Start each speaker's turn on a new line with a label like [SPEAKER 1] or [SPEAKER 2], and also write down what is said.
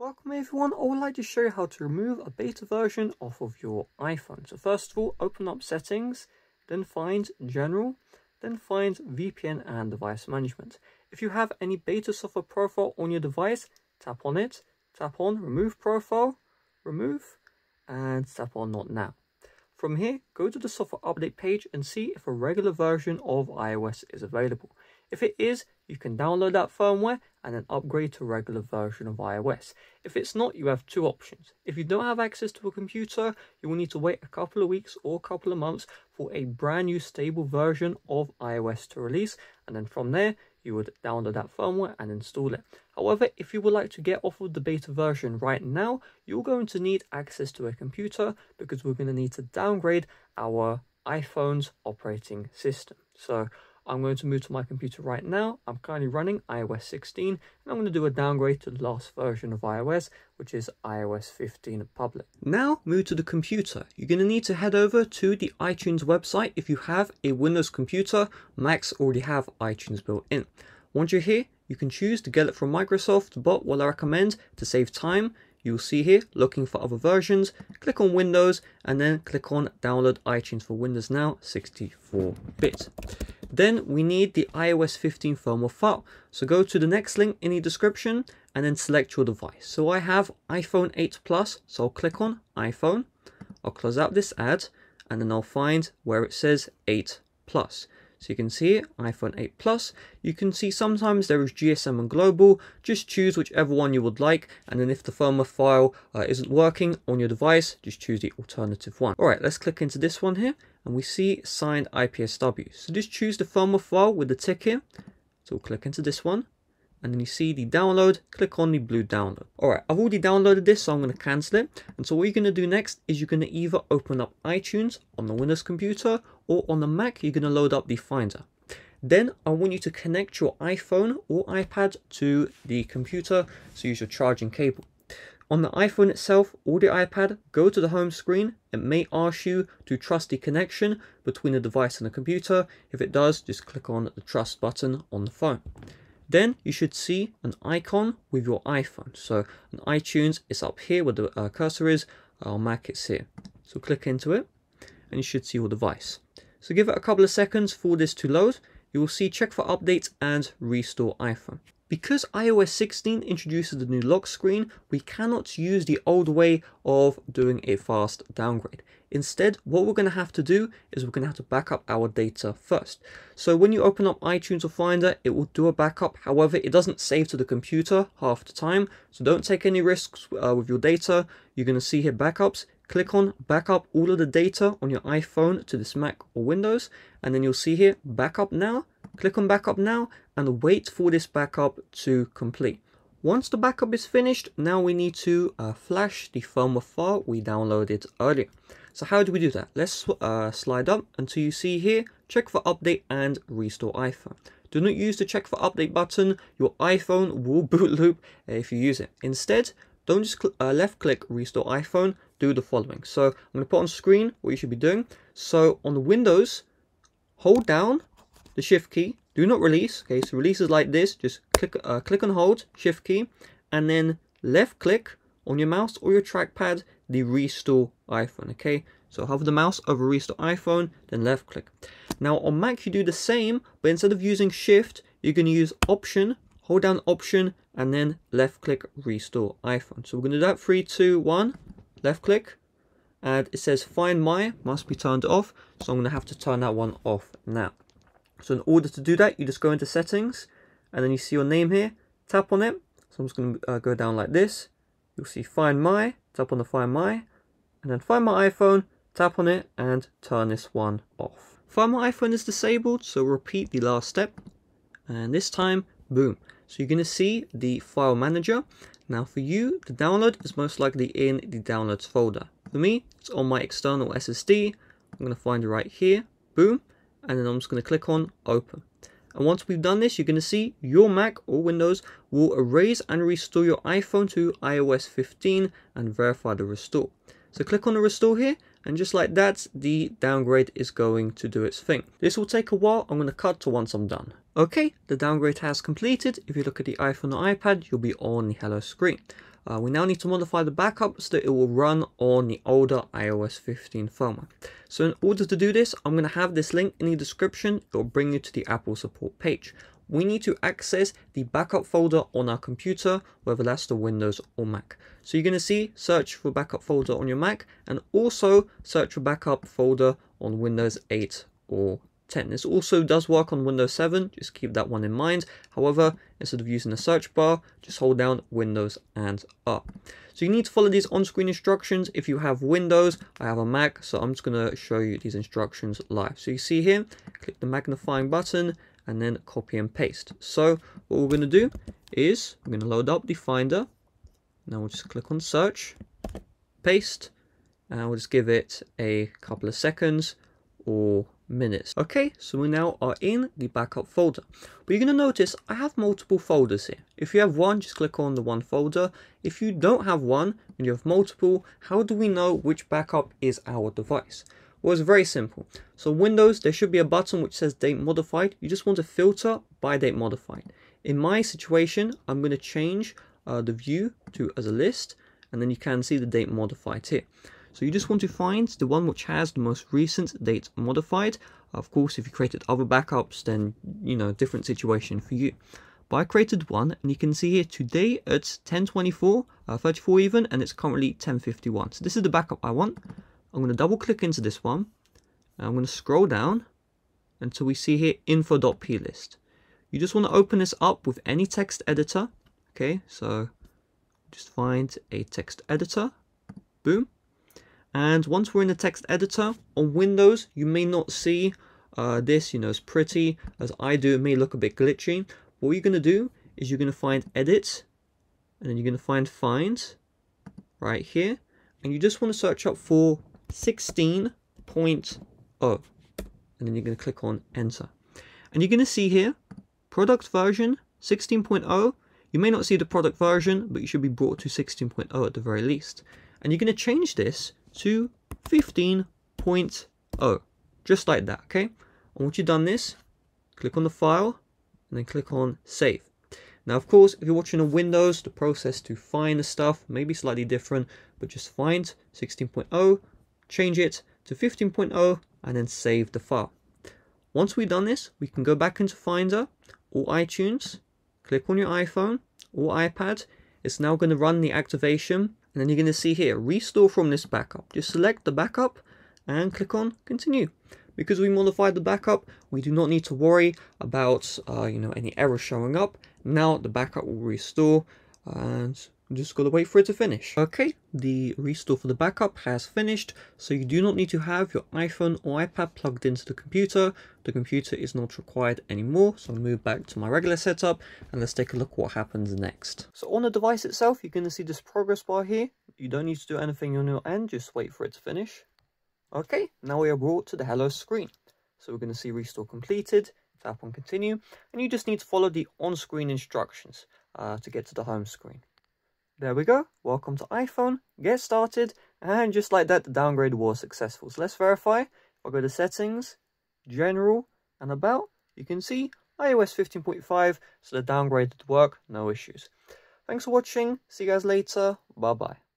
[SPEAKER 1] Welcome everyone, I would like to show you how to remove a beta version off of your iPhone. So first of all, open up settings, then find general, then find VPN and device management. If you have any beta software profile on your device, tap on it, tap on remove profile, remove, and tap on not now. From here, go to the software update page and see if a regular version of iOS is available. If it is, you can download that firmware and then upgrade to a regular version of iOS. If it's not, you have two options. If you don't have access to a computer, you will need to wait a couple of weeks or a couple of months for a brand new stable version of iOS to release. And then from there, you would download that firmware and install it. However, if you would like to get off of the beta version right now, you're going to need access to a computer because we're going to need to downgrade our iPhone's operating system. So I'm going to move to my computer right now. I'm currently running iOS 16 and I'm going to do a downgrade to the last version of iOS, which is iOS 15 public. Now move to the computer. You're going to need to head over to the iTunes website if you have a Windows computer. Macs already have iTunes built in. Once you're here, you can choose to get it from Microsoft, but what I recommend to save time, you'll see here looking for other versions, click on Windows and then click on download iTunes for Windows Now 64-bit. Then we need the iOS 15 firmware file. So go to the next link in the description and then select your device. So I have iPhone 8 Plus, so I'll click on iPhone. I'll close out this ad and then I'll find where it says 8 Plus. So you can see iPhone 8 Plus. You can see sometimes there is GSM and Global. Just choose whichever one you would like. And then if the firmware file uh, isn't working on your device, just choose the alternative one. All right, let's click into this one here. And we see signed IPSW. So just choose the firmware file with the tick here. So we'll click into this one and then you see the download, click on the blue download. Alright, I've already downloaded this, so I'm going to cancel it. And so what you're going to do next is you're going to either open up iTunes on the Windows computer or on the Mac, you're going to load up the Finder. Then I want you to connect your iPhone or iPad to the computer, so use your charging cable. On the iPhone itself or the iPad, go to the home screen. It may ask you to trust the connection between the device and the computer. If it does, just click on the trust button on the phone. Then you should see an icon with your iPhone. So on iTunes, it's up here where the uh, cursor is. On Mac, it's here. So click into it and you should see your device. So give it a couple of seconds for this to load. You will see check for updates and restore iPhone. Because iOS 16 introduces the new lock screen, we cannot use the old way of doing a fast downgrade. Instead, what we're going to have to do is we're going to have to back up our data first. So when you open up iTunes or Finder, it will do a backup. However, it doesn't save to the computer half the time. So don't take any risks uh, with your data. You're going to see here backups. Click on backup all of the data on your iPhone to this Mac or Windows. And then you'll see here backup now Click on backup now and wait for this backup to complete. Once the backup is finished, now we need to uh, flash the firmware file we downloaded earlier. So how do we do that? Let's uh, slide up until you see here, check for update and restore iPhone. Do not use the check for update button. Your iPhone will boot loop if you use it. Instead, don't just cl uh, left click restore iPhone, do the following. So I'm going to put on screen what you should be doing. So on the Windows, hold down the shift key. Do not release. Okay, so release is like this. Just click, uh, click and hold, shift key, and then left click on your mouse or your trackpad, the restore iPhone. Okay, so hover the mouse over restore iPhone, then left click. Now on Mac, you do the same, but instead of using shift, you're going to use option, hold down option, and then left click restore iPhone. So we're going to do that three, two, one, left click, and it says find my must be turned off. So I'm going to have to turn that one off now. So in order to do that, you just go into settings and then you see your name here, tap on it. So I'm just going to uh, go down like this. You'll see find my, tap on the find my, and then find my iPhone, tap on it and turn this one off. Find my iPhone is disabled, so repeat the last step. And this time, boom. So you're going to see the file manager. Now for you, the download is most likely in the downloads folder. For me, it's on my external SSD. I'm going to find it right here. Boom and then I'm just going to click on open. And once we've done this, you're going to see your Mac or Windows will erase and restore your iPhone to iOS 15 and verify the restore. So click on the restore here and just like that, the downgrade is going to do its thing. This will take a while. I'm going to cut to once I'm done. Okay, the downgrade has completed. If you look at the iPhone or iPad, you'll be on the hello screen. uh, we now need to modify the backup so that it will run on the older iOS 15 firmware. So in order to do this, I'm going to have this link in the description. It will bring you to the Apple support page. We need to access the backup folder on our computer, whether that's the Windows or Mac. So you're going to see search for backup folder on your Mac and also search for backup folder on Windows 8 or 10. This also does work on Windows 7, just keep that one in mind. However, instead of using the search bar, just hold down Windows and up. So you need to follow these on-screen instructions. If you have Windows, I have a Mac, so I'm just going to show you these instructions live. So you see here, click the magnifying button and then copy and paste. So what we're going to do is we're going to load up the Finder. Now we'll just click on search, paste, and we'll just give it a couple of seconds or minutes. Okay, so we now are in the backup folder. But you're going to notice I have multiple folders here. If you have one, just click on the one folder. If you don't have one and you have multiple, how do we know which backup is our device? Well, it's very simple. So Windows, there should be a button which says date modified. You just want to filter by date modified. In my situation, I'm going to change uh, the view to as a list, and then you can see the date modified here. So you just want to find the one which has the most recent date modified. Of course, if you created other backups, then, you know, different situation for you. But I created one, and you can see here today it's 1024, uh, 34 even, and it's currently 1051. So this is the backup I want. I'm going to double click into this one. I'm going to scroll down until we see here info.plist. You just want to open this up with any text editor. Okay, so just find a text editor. Boom. And once we're in the text editor, on Windows, you may not see uh, this, you know, as pretty as I do. It may look a bit glitchy. What you're going to do is you're going to find Edit, and then you're going to find Find right here. And you just want to search up for 16.0. And then you're going to click on Enter. And you're going to see here, product version 16.0. You may not see the product version, but you should be brought to 16.0 at the very least. And you're going to change this to 15.0, just like that, okay? And once you've done this, click on the file, and then click on save. Now, of course, if you're watching on Windows, the process to find the stuff may be slightly different, but just find 16.0, change it to 15.0, and then save the file. Once we've done this, we can go back into Finder or iTunes, click on your iPhone or iPad. It's now going to run the activation and then you're going to see here, restore from this backup. Just select the backup and click on continue. Because we modified the backup, we do not need to worry about uh, you know any errors showing up. Now the backup will restore and just gotta wait for it to finish. Okay, the restore for the backup has finished, so you do not need to have your iPhone or iPad plugged into the computer. The computer is not required anymore, so I'll move back to my regular setup and let's take a look what happens next. So on the device itself, you're gonna see this progress bar here. You don't need to do anything on your end, just wait for it to finish. Okay, now we are brought to the hello screen. So we're gonna see restore completed, tap on continue, and you just need to follow the on-screen instructions uh, to get to the home screen. There we go. Welcome to iPhone. Get started. And just like that, the downgrade was successful. So let's verify. If I go to settings, general, and about, you can see iOS 15.5. So the downgrade did work. No issues. Thanks for watching. See you guys later. Bye-bye.